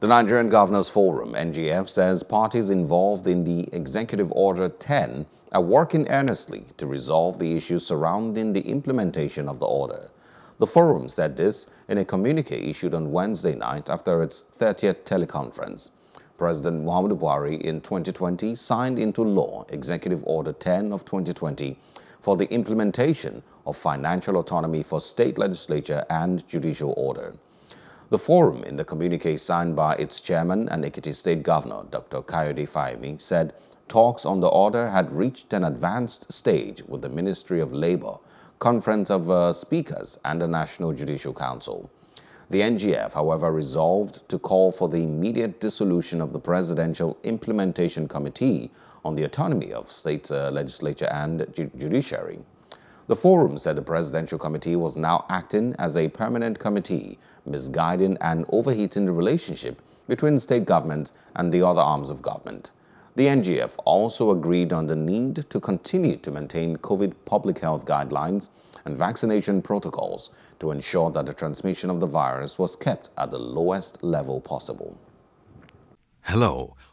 The Nigerian Governors Forum, NGF, says parties involved in the Executive Order 10 are working earnestly to resolve the issues surrounding the implementation of the order. The forum said this in a communique issued on Wednesday night after its 30th teleconference. President Muhammadu Buhari in 2020 signed into law Executive Order 10 of 2020 for the implementation of financial autonomy for state legislature and judicial order. The forum, in the communique signed by its chairman and Ekiti State Governor, Dr. Kayode Fayemi, said talks on the order had reached an advanced stage with the Ministry of Labour, Conference of uh, Speakers and the National Judicial Council. The NGF, however, resolved to call for the immediate dissolution of the Presidential Implementation Committee on the Autonomy of State uh, Legislature and Ju Judiciary. The forum said the Presidential Committee was now acting as a permanent committee, misguiding and overheating the relationship between state government and the other arms of government. The NGF also agreed on the need to continue to maintain COVID public health guidelines and vaccination protocols to ensure that the transmission of the virus was kept at the lowest level possible. Hello.